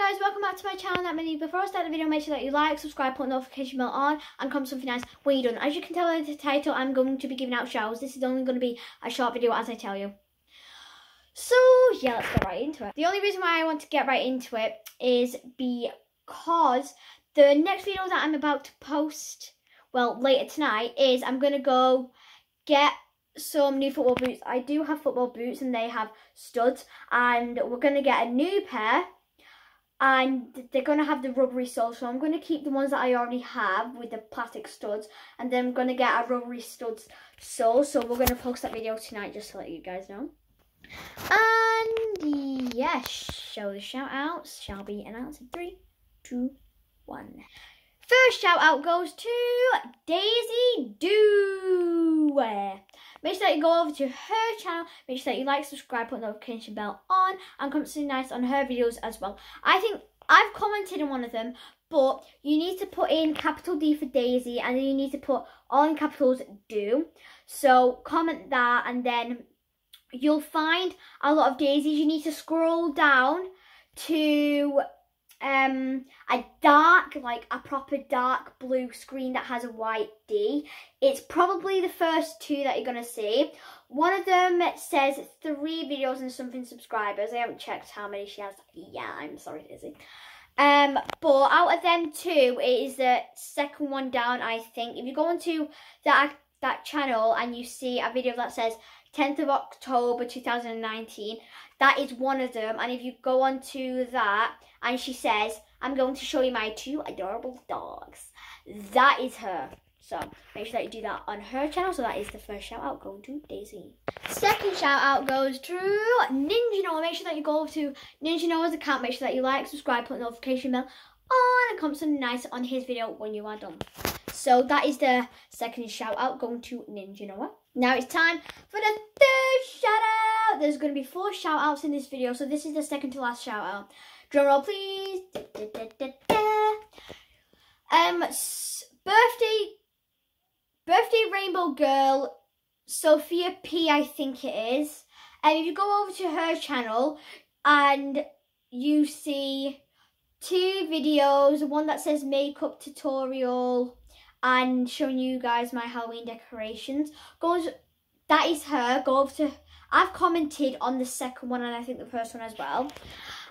guys, welcome back to my channel. That many. Before I start the video, make sure that you like, subscribe, put notification bell on, and comment something nice when you're done. As you can tell by the title, I'm going to be giving out showers. This is only going to be a short video, as I tell you. So yeah, let's get right into it. The only reason why I want to get right into it is because the next video that I'm about to post, well, later tonight, is I'm going to go get some new football boots. I do have football boots and they have studs and we're going to get a new pair and they're going to have the rubbery sole so I'm going to keep the ones that I already have with the plastic studs and then I'm going to get a rubbery studs sole so we're going to post that video tonight just to let you guys know. And yes, show the shout outs shall be announced in three, two, one. First shout out goes to Daisy Do. Make sure that you go over to her channel. Make sure that you like, subscribe, put the notification bell on, and comment something nice on her videos as well. I think I've commented in one of them, but you need to put in capital D for Daisy, and then you need to put all in capitals do. So comment that, and then you'll find a lot of daisies. You need to scroll down to um a dark like a proper dark blue screen that has a white D. It's probably the first two that you're gonna see. One of them says three videos and something subscribers. I haven't checked how many she has. Yeah, I'm sorry, Daisy. Um, but out of them two, it is the second one down. I think if you go into that that channel and you see a video that says 10th of October 2019. That is one of them. And if you go on to that and she says, I'm going to show you my two adorable dogs. That is her. So make sure that you do that on her channel. So that is the first shout out going to Daisy. Second shout out goes to Ninja Noah. Make sure that you go to Ninja Noah's account. Make sure that you like, subscribe, put notification bell on and comment something nice on his video when you are done. So that is the second shout out going to Ninja Noah. Now it's time for the third shout out. There's going to be four shout outs in this video. So this is the second to last shout out. Drum roll please. Da, da, da, um, birthday, birthday rainbow girl, Sophia P I think it is. And if you go over to her channel and you see two videos, one that says makeup tutorial and showing you guys my Halloween decorations. Goes, that is her. Go over to, I've commented on the second one and I think the first one as well.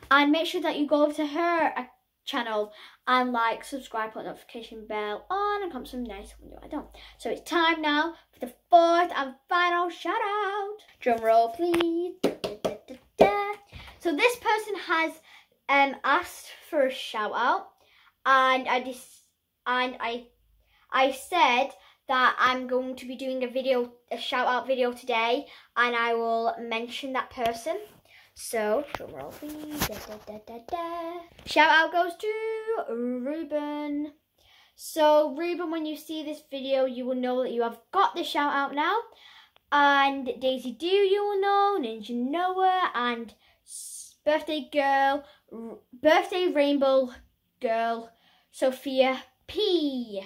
And make sure that you go over to her uh, channel and like, subscribe, put notification bell on and comment some nice when I don't. So it's time now for the fourth and final shout out. Drum roll please. so this person has um asked for a shout out and I just and I I said that I'm going to be doing a video, a shout out video today, and I will mention that person. So, please. Da, da, da, da, Shout out goes to Ruben. So, Ruben, when you see this video, you will know that you have got the shout out now. And Daisy Do, you will know, Ninja Noah, and Birthday Girl, Birthday Rainbow Girl, Sophia P.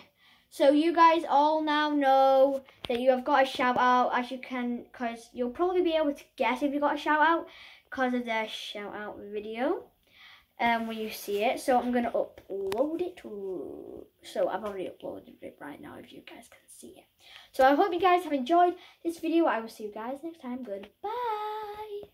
So you guys all now know that you have got a shout out as you can, because you'll probably be able to guess if you got a shout out because of the shout out video um, when you see it. So I'm going to upload it. So I've already uploaded it right now if you guys can see it. So I hope you guys have enjoyed this video. I will see you guys next time. Goodbye.